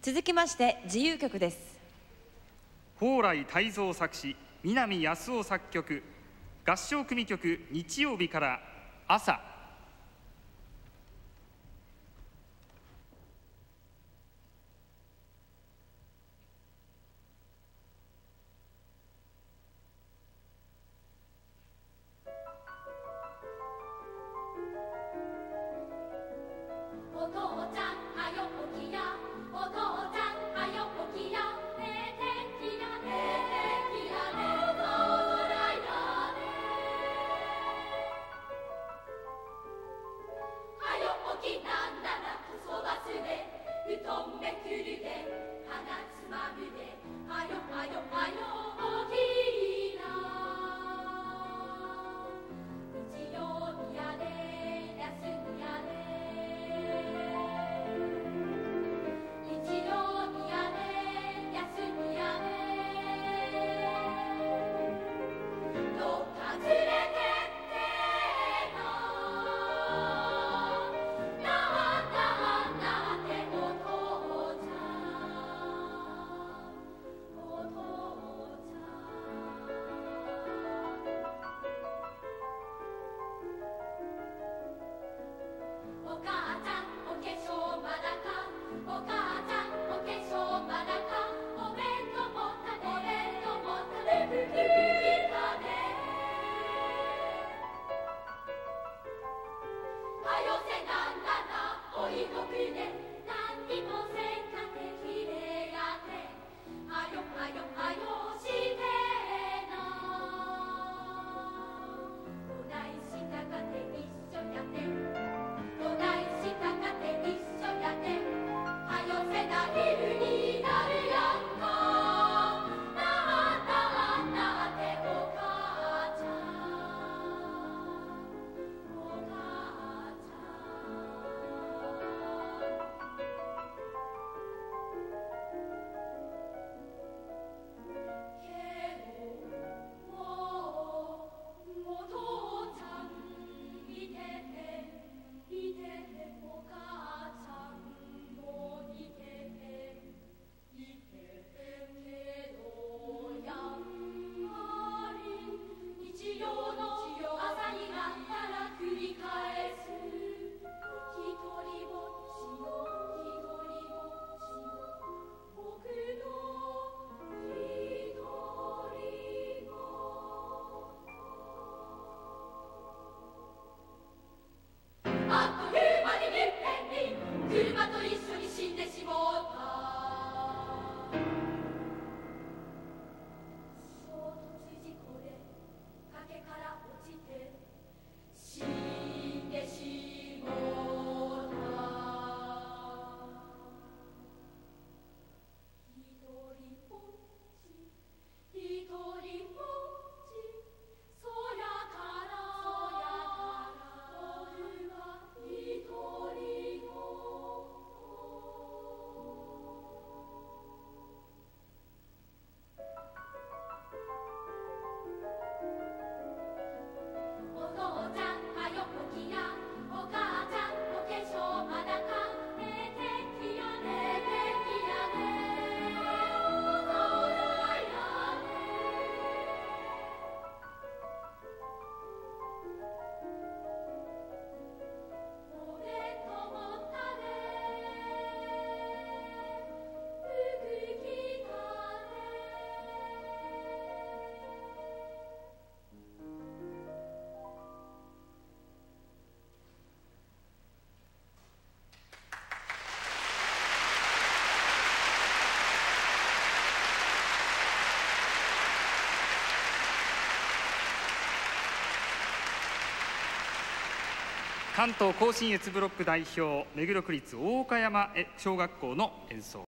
続きまして自由曲です。蓬莱泰造作詞南康夫作曲合唱組曲日曜日から朝。お父ちゃん。Domine Il 関東甲信越ブロック代表目黒区立大岡山小学校の演奏。